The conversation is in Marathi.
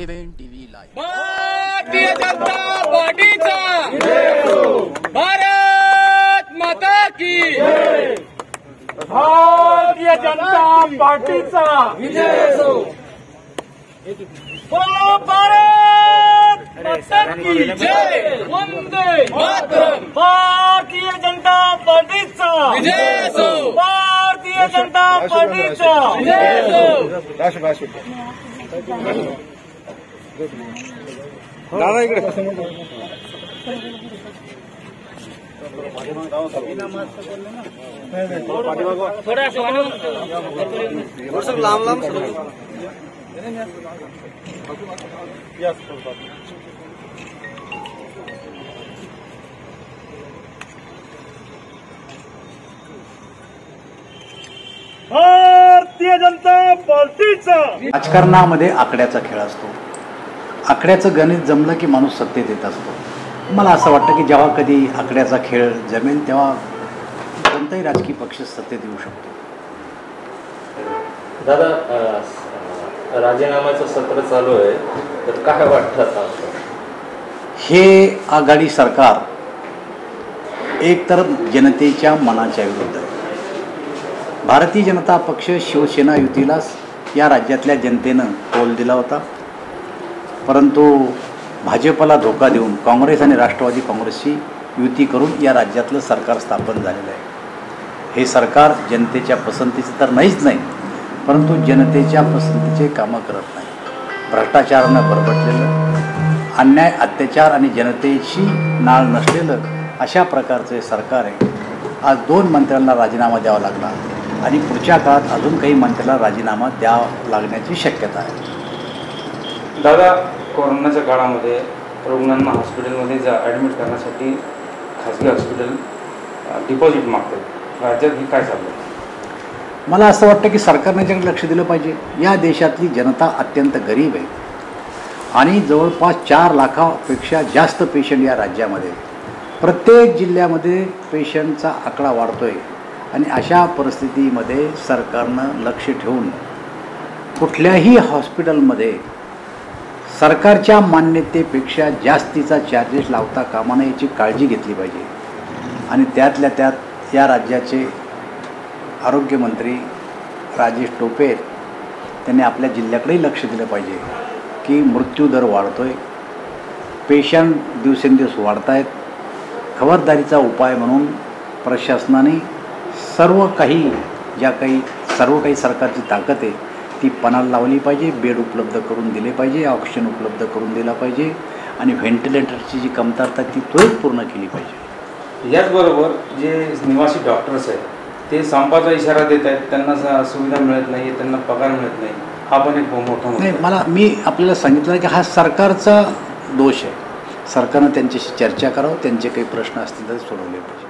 Seven TV live Bharatiya Janata पार्टीचा भारत माता की। भारतीय जनता पार्टीचा विजय असो बोलो भारत माता की जय वंदे मातरम भारतीय जनता पार्टीचा विजय भारतीय जनता पार्टीचा विजय असो भारतीय जनता पार्टीचा. राजकारणामध्ये आकड्याचा खेळ असतो. आकड्याचं गणित जमलं की माणूस सत्तेत येत असतो. मला असं वाटतं की जेव्हा कधी आकड्याचा खेळ जमेल तेव्हा कोणताही राजकीय पक्ष सत्तेत येऊ शकतो. दादा राजीनाम्याचं सत्र चालू आहे तर काय वाटतं हे आघाडी सरकार एकतर जनतेच्या मनाच्या विरुद्ध भारतीय जनता पक्ष शिवसेना युतीला या राज्यातल्या जनतेनं कौल दिला होता. परंतु भाजपला धोका देऊन काँग्रेस आणि राष्ट्रवादी काँग्रेसची युती करून या राज्यातलं सरकार स्थापन झालेलं आहे. हे सरकार जनतेच्या पसंतीचं तर नाहीच नाही परंतु जनतेच्या पसंतीचे कामं करत नाही. भ्रष्टाचारानं बरबटलेलं अन्याय अत्याचार आणि जनतेशी नाळ नसलेलं अशा प्रकारचं हे सरकार आहे. आज दोन मंत्र्यांना राजीनामा द्यावा लागला आणि पुढच्या काळात अजून काही मंत्र्याला राजीनामा द्यावा लागण्याची शक्यता आहे. दादा कोरोनाच्या काळामध्ये रुग्णांना हॉस्पिटलमध्ये जा ॲडमिट करण्यासाठी खाजगी हॉस्पिटल डिपॉझिट मागतात. राज्यात हे काय चाललं मला असं वाटतं की सरकारने याच्याकडे लक्ष दिलं पाहिजे या देशातली जनता अत्यंत गरीब आहे. आणि जवळपास चार लाखापेक्षा जास्त पेशंट या राज्यामध्ये. प्रत्येक जिल्ह्यामध्ये पेशंटचा आकडा वाढतो आहे आणि अशा परिस्थितीमध्ये सरकारनं लक्ष ठेवून कुठल्याही हॉस्पिटलमध्ये सरकारच्या मान्यतेपेक्षा जास्तीचा चार्जेस लावता कामा नये याची काळजी घेतली पाहिजे. आणि त्यातल्या त्यात या राज्याचे आरोग्यमंत्री राजेश टोपे त्यांनी आपल्या जिल्ह्याकडेही लक्ष दिलं पाहिजे की मृत्यूदर वाढतो आहे पेशंट दिवसेंदिवस वाढत आहेत खबरदारीचा उपाय म्हणून प्रशासनाने सर्व काही ज्या काही सर्व काही सरकारची ताकद आहे ती पणाला लावली पाहिजे बेड उपलब्ध करून दिले पाहिजे ऑक्सिजन उपलब्ध करून दिला पाहिजे आणि व्हेंटिलेटरची जी कमतरता ती त्वरित पूर्ण केली पाहिजे. याचबरोबर जे निवासी डॉक्टर्स आहेत ते संपाचा इशारा देत आहेत त्यांना सुविधा मिळत नाही त्यांना पगार मिळत नाही हा पण एक मोठा नाही. मला मी आपल्याला सांगितलं की हा सरकारचा दोष आहे. सरकारनं त्यांच्याशी चर्चा करावं त्यांचे काही प्रश्न असतील तर सोडवले पाहिजे.